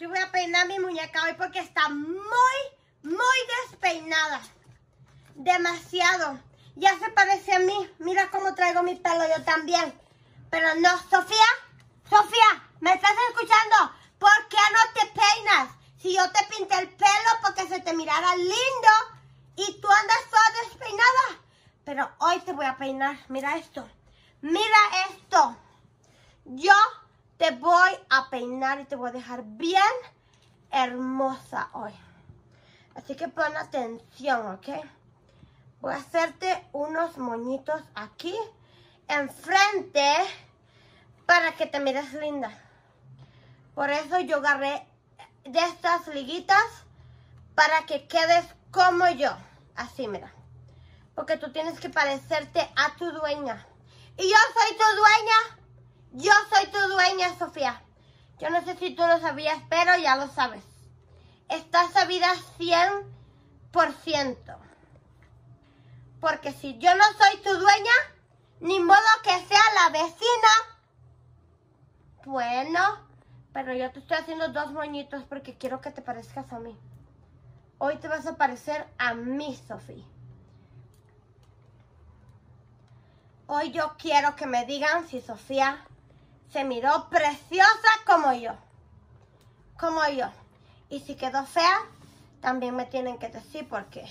Yo voy a peinar mi muñeca hoy porque está muy, muy despeinada. Demasiado. Ya se parece a mí. Mira cómo traigo mi pelo yo también. Pero no, Sofía, Sofía, ¿me estás escuchando? ¿Por qué no te peinas? Si yo te pinté el pelo porque se te mirara lindo y tú andas toda despeinada. Pero hoy te voy a peinar. Mira esto. Mira esto. Yo te voy a peinar y te voy a dejar bien hermosa hoy. Así que pon atención, ¿ok? Voy a hacerte unos moñitos aquí enfrente para que te mires linda. Por eso yo agarré de estas liguitas para que quedes como yo. Así, mira. Porque tú tienes que parecerte a tu dueña. Y yo soy tu dueña. Yo soy tu dueña, Sofía. Yo no sé si tú lo sabías, pero ya lo sabes. Estás sabida 100%. Porque si yo no soy tu dueña, ni modo que sea la vecina. Bueno, pero yo te estoy haciendo dos moñitos porque quiero que te parezcas a mí. Hoy te vas a parecer a mí, Sofía. Hoy yo quiero que me digan si Sofía se miró preciosa como yo. Como yo. Y si quedó fea, también me tienen que decir porque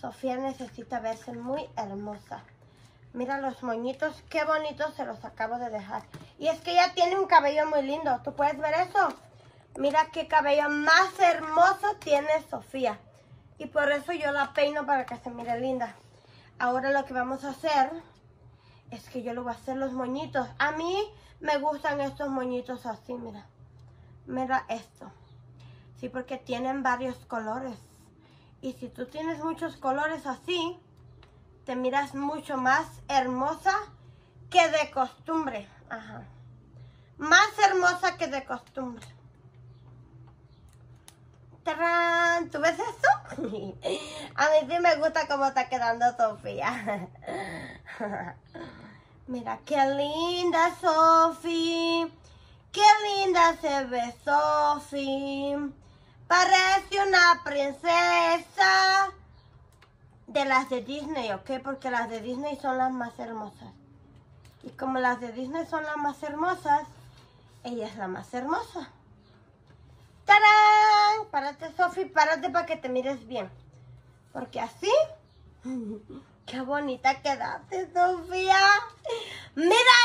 Sofía necesita verse muy hermosa. Mira los moñitos, qué bonitos se los acabo de dejar. Y es que ella tiene un cabello muy lindo. ¿Tú puedes ver eso? Mira qué cabello más hermoso tiene Sofía. Y por eso yo la peino para que se mire linda. Ahora lo que vamos a hacer es que yo le voy a hacer los moñitos. A mí me gustan estos moñitos así, mira. Mira esto. Sí, porque tienen varios colores. Y si tú tienes muchos colores así, te miras mucho más hermosa que de costumbre. Ajá. Más hermosa que de costumbre. ¡Tarán! ¿Tú ves eso? A mí sí me gusta cómo está quedando Sofía. Mira, qué linda Sofi. Qué linda se ve Sofi. Parece una princesa de las de Disney, ¿ok? Porque las de Disney son las más hermosas. Y como las de Disney son las más hermosas, ella es la más hermosa. ¡Tarán! Párate, Sofi, párate para que te mires bien. Porque así... ¡Qué bonita quedaste, Sofía! ¡Mira